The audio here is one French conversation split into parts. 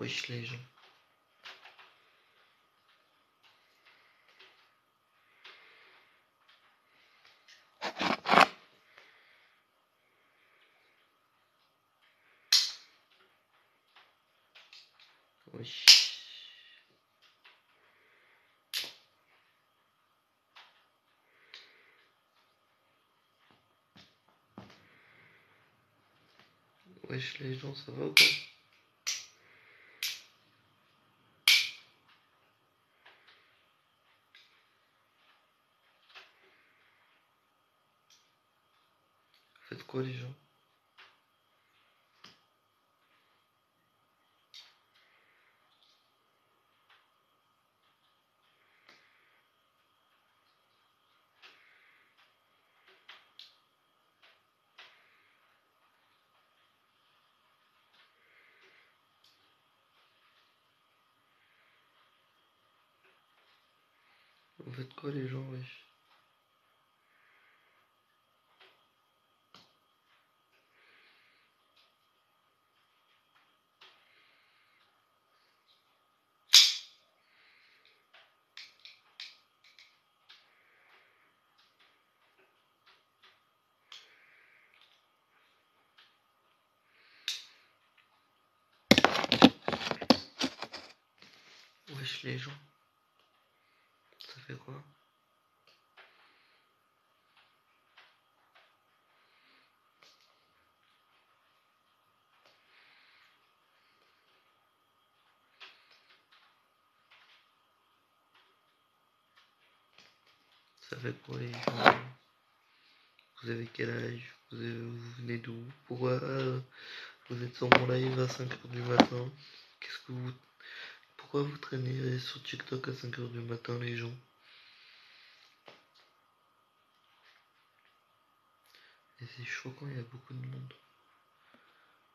Wesh les Wesh. Wesh les gens, ça va ou pas? Faites quoi les gens Vous faites quoi les gens, Wesh les gens. Quoi Ça fait quoi les gens. Vous avez quel âge? Vous, avez- vous venez d'où? Pourquoi euh, vous êtes sur mon live à 5h du matin? Qu'est-ce que vous... Pourquoi vous traînez sur TikTok à 5h du matin les gens? Et c'est choquant, il y a beaucoup de monde.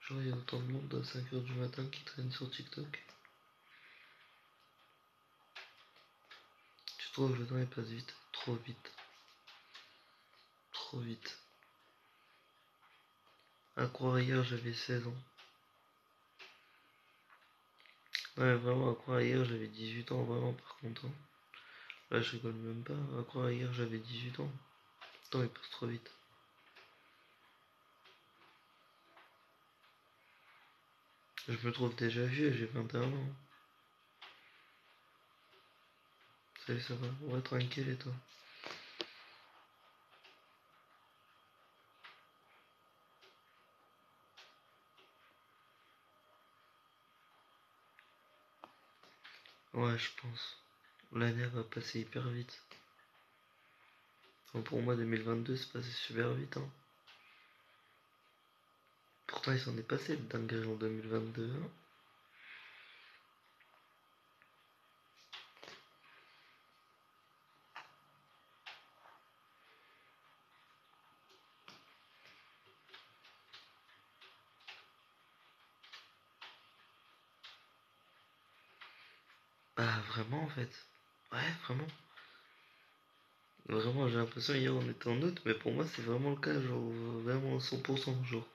Genre il y a autant de monde à 5h du matin qui traîne sur TikTok. Tu trouves le temps il passe vite, trop vite. Trop vite. À croire hier j'avais 16 ans. Ouais vraiment à croire hier j'avais 18 ans vraiment par contre. hein. Là je rigole même pas. À croire hier j'avais 18 ans. Le temps il passe trop vite. Je me trouve déjà vieux, j'ai 21 ans. Salut ça va Ouais tranquille et toi Ouais, je pense. L'année va passer hyper vite. Pour moi, 2022, c'est passé super vite. Hein. Il s'en est passé de dinguerie en 2022. hein. Bah, vraiment, en fait. Ouais, vraiment. Vraiment, j'ai l'impression hier on était en août, mais pour moi, c'est vraiment le cas, genre, vraiment 100%, genre.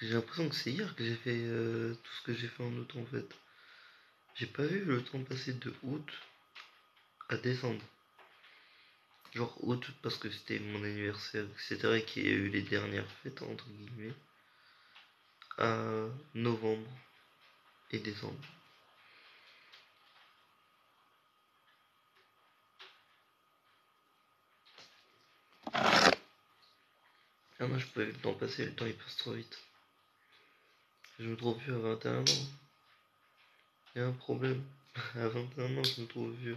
J'ai l'impression que c'est hier que j'ai fait euh, tout ce que j'ai fait en août, en fait. J'ai pas vu le temps passer de août à décembre. Genre août parce que c'était mon anniversaire, etc. et qu'il y a eu les dernières fêtes, entre guillemets. À novembre et décembre. Ah non, je vu le temps passer, le temps il passe trop vite. Je me trouve vieux à 21 ans. Il y a un problème. À 21 ans, je me trouve vieux.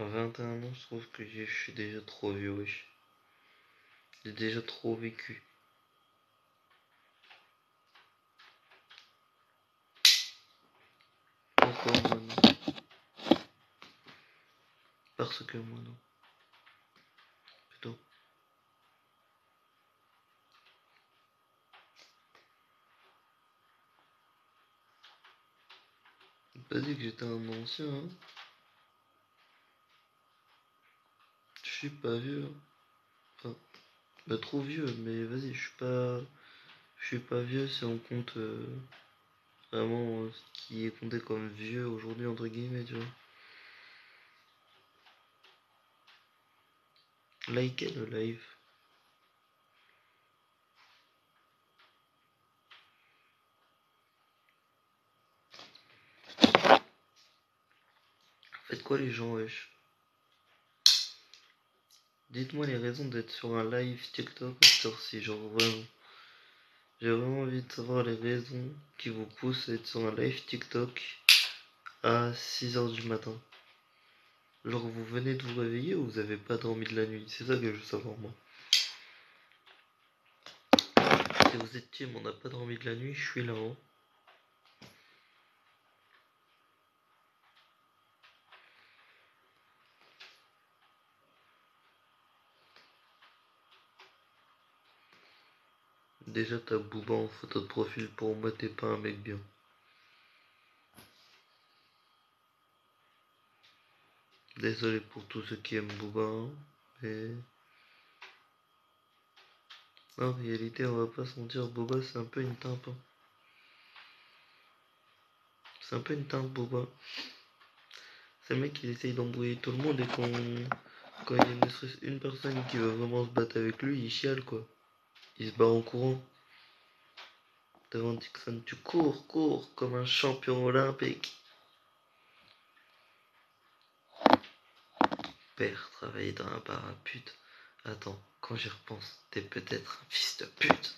À 21 ans, je trouve que je suis déjà trop vieux, wesh. J'ai déjà trop vécu. Que moi non. Plutôt. Pas dit que j'étais un ancien, hein. Je suis pas vieux. hein. Enfin, pas trop vieux, mais vas-y, je suis pas. Je suis pas vieux si on compte euh, vraiment euh, ce qui est compté comme vieux aujourd'hui, entre guillemets, tu vois. Likez le live. Faites quoi les gens, wesh? Dites-moi les raisons d'être sur un live TikTok cette heure-ci, genre vraiment. J'ai vraiment envie de savoir les raisons qui vous poussent à être sur un live TikTok à 6h du matin. Genre vous venez de vous réveiller ou vous avez pas dormi de la nuit? C'est ça que je veux savoir moi. Si vous êtes team, on n'a pas dormi de la nuit, je suis là. Hein. Déjà t'as Booba en photo de profil, pour moi t'es pas un mec bien. Désolé pour tous ceux qui aiment Booba, hein, mais... En réalité, on va pas se mentir, Booba c'est un peu une timpe. hein. C'est un peu une timpe, Booba. C'est le mec qui essaye d'embrouiller tout le monde et quand, quand il y a ne serait-ce une personne qui veut vraiment se battre avec lui, il chiale quoi. Il se bat en courant. Devant Dixon, tu cours, cours comme un champion olympique. Père travailler dans un bar à pute. Attends, quand j'y repense, t'es peut-être un fils de pute.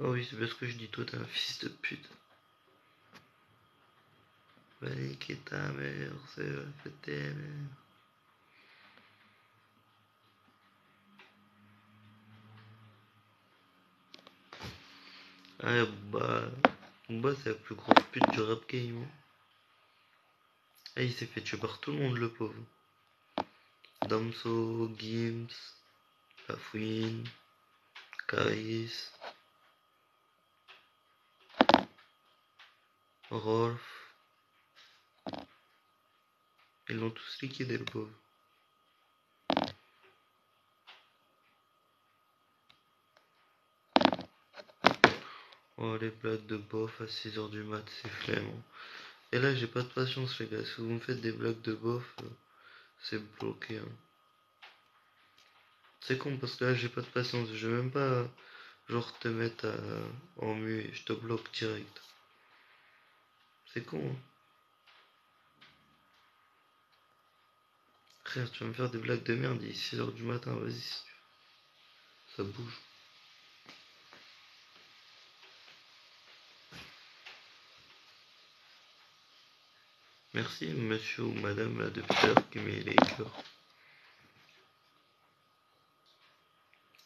Oh oui, c'est parce que je dis toi, t'es un fils de pute. Va niquer ta mère, c'est t'es mère. Ah, bah, bah c'est la plus grosse pute du rap game. hein. Ah, il s'est fait tuer par tout le monde, le pauvre. Damso, Gims, Lafouine, Karis, Rolf. Ils l'ont tous liquidé, le pauvre. Oh, les blagues de bof à 6h du mat, c'est flemme. Et là, j'ai pas de patience, les gars. Si vous me faites des blagues de bof, euh, c'est bloqué. hein. C'est con parce que là, j'ai pas de patience. Je vais même pas, genre, te mettre à- en muet. Je te bloque direct. C'est con. hein. Frère, tu vas me faire des blagues de merde. Il est 6h du matin, vas-y. Ça bouge. Merci, monsieur ou madame la docteur qui met les.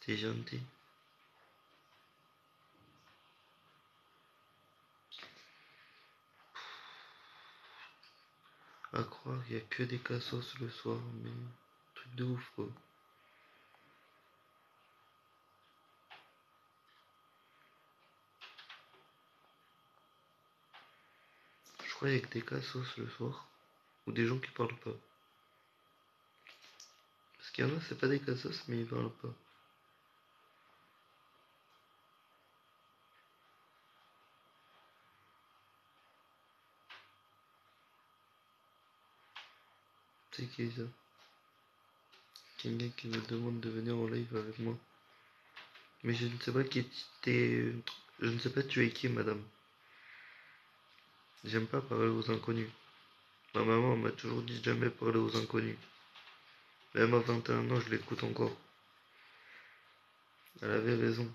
C'est gentil. À croire qu'il n'y a que des cassos le soir, mais truc de ouf quoi. Je crois qu'il y a que des cassos le soir, ou des gens qui parlent pas? Parce qu'il y en a, c'est pas des cassos, mais ils parlent pas. C'est qui ça? Quelqu'un qui me demande de venir en live avec moi. Mais je ne sais pas qui était. Je ne sais pas tu es qui, madame. J'aime pas parler aux inconnus. Ma maman m'a toujours dit jamais parler aux inconnus. Même à 21 ans, je l'écoute encore. Elle avait raison.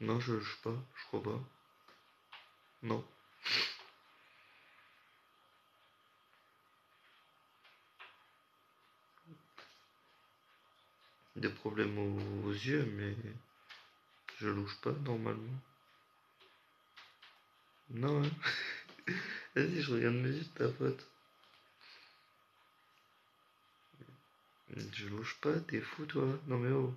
Non, je juge pas, je crois pas. Non. Des problèmes aux yeux, mais je louche pas normalement. Non, hein. Vas-y, je regarde mes yeux, ta pote. Je louche pas, t'es fou toi Non mais oh.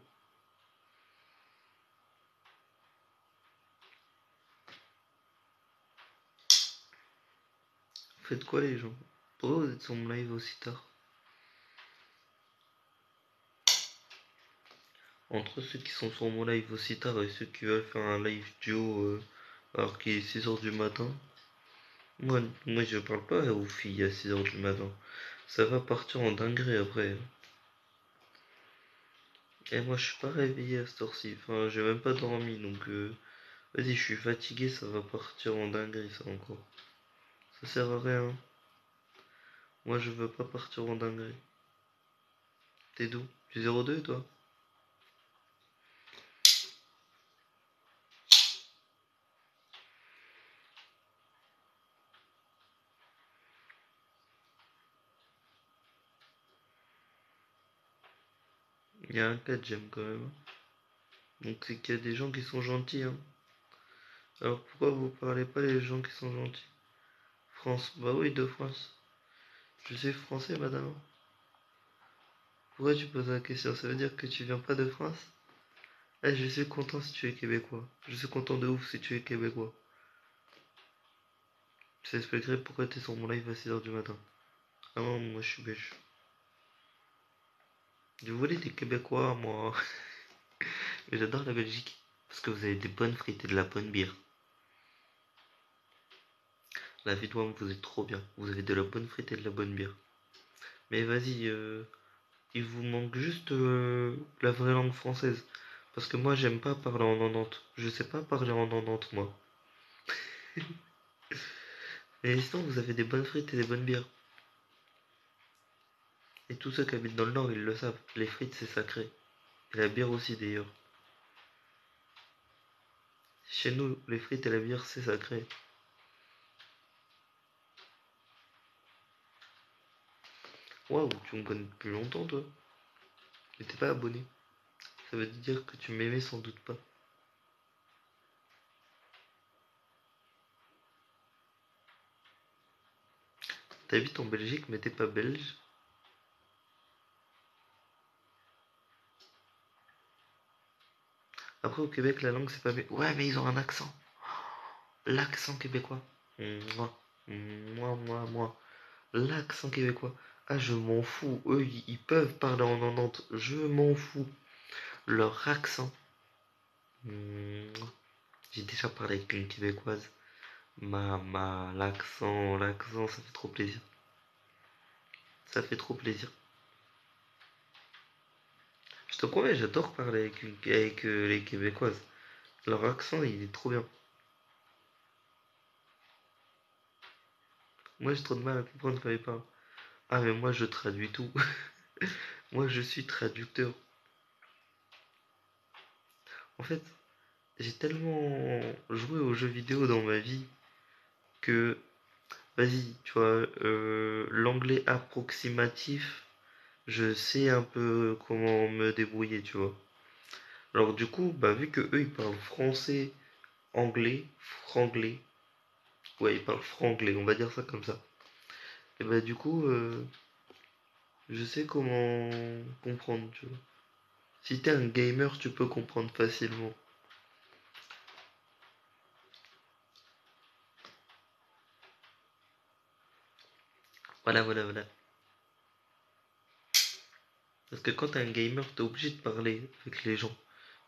Faites quoi les gens? Pourquoi vous êtes sur mon live aussi tard? Entre ceux qui sont sur mon live aussi tard et ceux qui veulent faire un live duo euh, alors qu'il est 6h du matin, moi, moi je parle pas aux filles à 6h du matin. Ça va partir en dinguerie après. Et moi je suis pas réveillé à cette heure-ci, enfin j'ai même pas dormi donc euh, vas-y je suis fatigué, ça va partir en dinguerie ça encore. Ça sert à rien. Moi je veux pas partir en dinguerie. T'es d'où? Tu 02 toi? Il y a un cas j'aime quand même. Donc c'est qu'il y a des gens qui sont gentils. Hein. Alors pourquoi vous parlez pas des gens qui sont gentils? France. Bah oui, de France. Je suis français, madame. Pourquoi tu poses la question? Ça veut dire que tu viens pas de France? Eh, je suis content si tu es québécois. Je suis content de ouf si tu es québécois. Ça expliquerait pourquoi tu es sur mon live à 6h du matin. Ah non, moi je suis belge. Voulais des Québécois, moi. Mais j'adore la Belgique. Parce que vous avez des bonnes frites et de la bonne bière. La vie de moi, vous êtes trop bien. Vous avez de la bonne frite et de la bonne bière. Mais vas-y, euh, il vous manque juste euh, la vraie langue française. Parce que moi, j'aime pas parler en Nantes. Je sais pas parler en Nantes, moi. Mais sinon, vous avez des bonnes frites et des bonnes bières. Tous ceux qui habitent dans le nord, ils le savent. Les frites, c'est sacré. Et la bière aussi, d'ailleurs. Chez nous, les frites et la bière, c'est sacré. Waouh, tu me connais depuis longtemps, toi. Mais t'es pas abonné. Ça veut dire que tu m'aimais sans doute pas. T'habites en Belgique, mais t'es pas belge. Après, au Québec, la langue, c'est pas... Ouais, mais ils ont un accent. L'accent québécois. Moi, moi, moi, moi. L'accent québécois. Ah, je m'en fous. Eux, ils peuvent parler en Nantes. Je m'en fous. Leur accent. J'ai déjà parlé avec une québécoise. Ma, ma, l'accent, l'accent, ça fait trop plaisir. Ça fait trop plaisir. Te promets, j'adore parler avec, euh, les Québécoises. Leur accent, il est trop bien. Moi, j'ai trop de mal à comprendre quand ils parlent. Ah, mais moi, je traduis tout. moi, je suis traducteur. En fait, j'ai tellement joué aux jeux vidéo dans ma vie que, vas-y, tu vois, euh, l'anglais approximatif, je sais un peu comment me débrouiller, tu vois. Alors du coup, bah vu que eux ils parlent français, anglais, franglais, ouais ils parlent franglais, on va dire ça comme ça. Et bah du coup, euh, je sais comment comprendre, tu vois. Si t'es un gamer, tu peux comprendre facilement. Voilà, voilà, voilà. Parce que quand t'es un gamer, t'es obligé de parler avec les gens.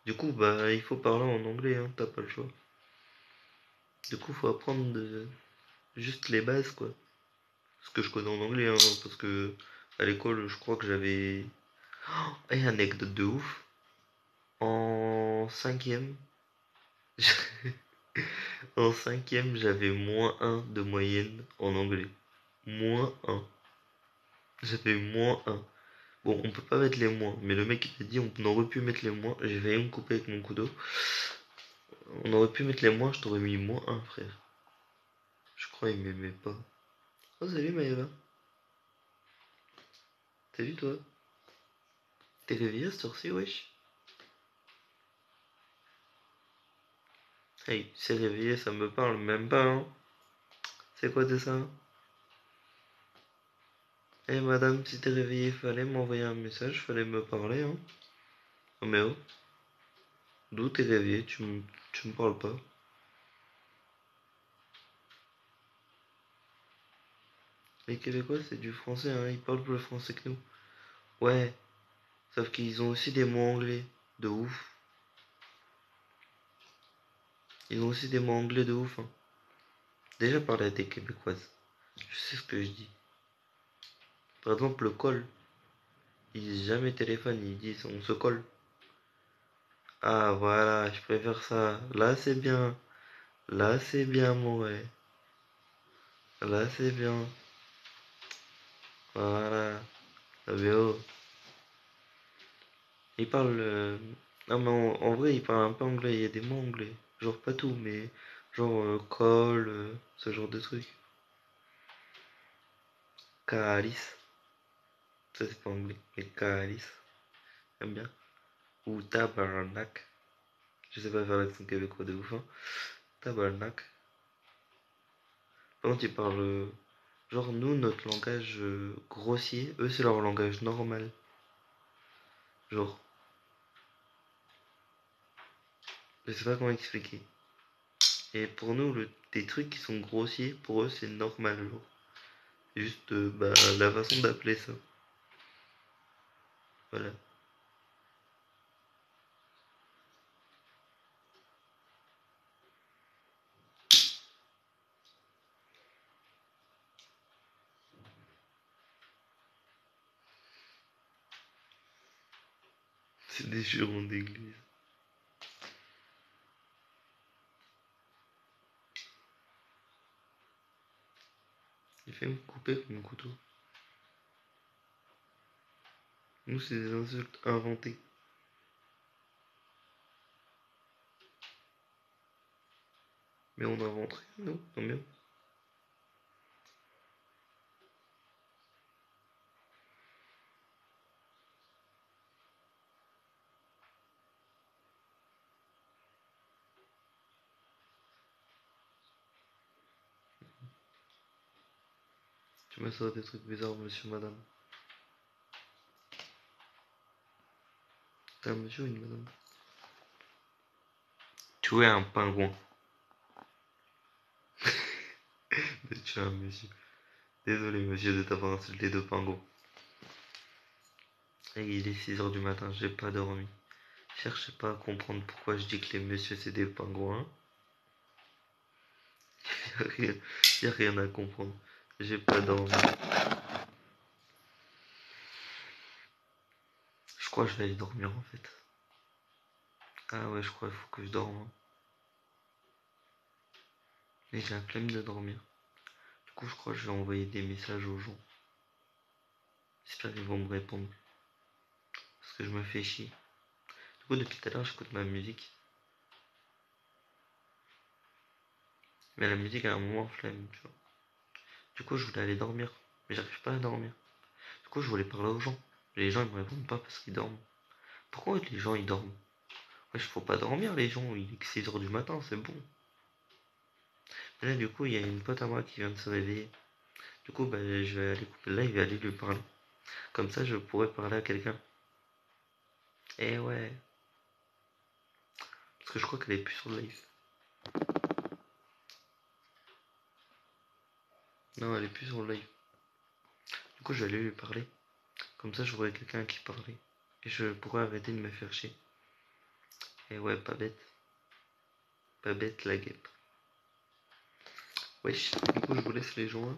Du coup, bah, il faut parler en anglais, hein, t'as pas le choix. Du coup, faut apprendre juste les bases, quoi. Ce que je connais en anglais, hein, parce que à l'école, je crois que j'avais... Oh, et anecdote de ouf. En cinquième... en cinquième, j'avais moins 1 de moyenne en anglais. Moins 1. J'avais moins 1. Bon, on peut pas mettre les moins, mais le mec il a dit on aurait pu mettre les moins. J'ai failli me couper avec mon couteau. On aurait pu mettre les moins, je t'aurais mis moins 1, frère. Je crois il m'aimait pas. Oh, salut Maëva. Salut toi. T'es réveillé ce ci wesh Hey, c'est réveillé, ça me parle même pas, hein C'est quoi de ça Eh madame, si t'es réveillé, fallait m'envoyer un message, fallait me parler, hein Oh mais oh D'où t'es réveillé Tu me, tu me parles pas Les Québécois, c'est du français, hein, ils parlent plus le français que nous. Ouais, sauf qu'ils ont aussi des mots anglais, de ouf. Ils ont aussi des mots anglais de ouf. Hein. Déjà parlé à des Québécoises, je sais ce que je dis. Par exemple, le col. Ils disent jamais téléphone, ils disent on se colle. Ah voilà, je préfère ça. Là c'est bien. Là c'est bien mon ouais. Là c'est bien. Voilà. VO. Il parle. Euh, non, mais en, vrai, il parle un peu anglais. Il y a des mots anglais. Genre, pas tout, mais genre euh, call, euh, ce genre de trucs. Calice. Ça, c'est pas anglais. Mais calice. J'aime bien. Ou tabarnak. Je sais pas faire l'accent québécois de ouf. Hein. Tabarnak. Par contre, il parle. Genre, nous, notre langage euh, grossier, eux, c'est leur langage normal. Genre. Je sais pas comment expliquer. Et pour nous, le, des trucs qui sont grossiers, pour eux, c'est normal. Genre. Juste euh, bah, la façon d'appeler ça. Voilà. C'est des jurons d'église. Il fait me couper mon couteau. Nous, c'est des insultes inventées. Mais on invente rien, non Non, bien. Tu me sors des trucs bizarres, monsieur, madame. Un monsieur ou une madame? Tu es un pingouin. tu es un monsieur. Désolé, monsieur, de t'avoir insulté de pingouin. il est 6h du matin, j'ai pas dormi. Cherchez pas à comprendre pourquoi je dis que les messieurs c'est des pingouins. Il n'y a, rien à comprendre. J'ai pas dormi. Je crois que je vais aller dormir en fait. Ah ouais, je crois qu'il faut que je dorme. Hein. Mais j'ai un flemme de dormir. Du coup, je crois que je vais envoyer des messages aux gens. J'espère qu'ils vont me répondre. Parce que je me fais chier. Du coup, depuis tout à l'heure, j'écoute ma musique. Mais la musique a un moment flemme, tu vois. Du coup, je voulais aller dormir, mais j'arrive pas à dormir. Du coup, je voulais parler aux gens. Les gens, ils me répondent pas parce qu'ils dorment. Pourquoi les gens, ils dorment? Il faut pas dormir, les gens. Il est 6h du matin, c'est bon. là, du coup, il y a une pote à moi qui vient de se réveiller. Du coup, bah, je vais aller couper là, il va aller lui parler. Comme ça, je pourrais parler à quelqu'un. Eh ouais. Parce que je crois qu'elle est plus sur le live. Non, elle est plus sur le live. Du coup, je vais aller lui parler. Comme ça, j'aurai quelqu'un qui parlait. Et je pourrais arrêter de me faire chier. Et ouais, pas bête. Pas bête la guêpe. Wesh, du coup, je vous laisse les gens.